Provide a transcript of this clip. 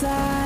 side.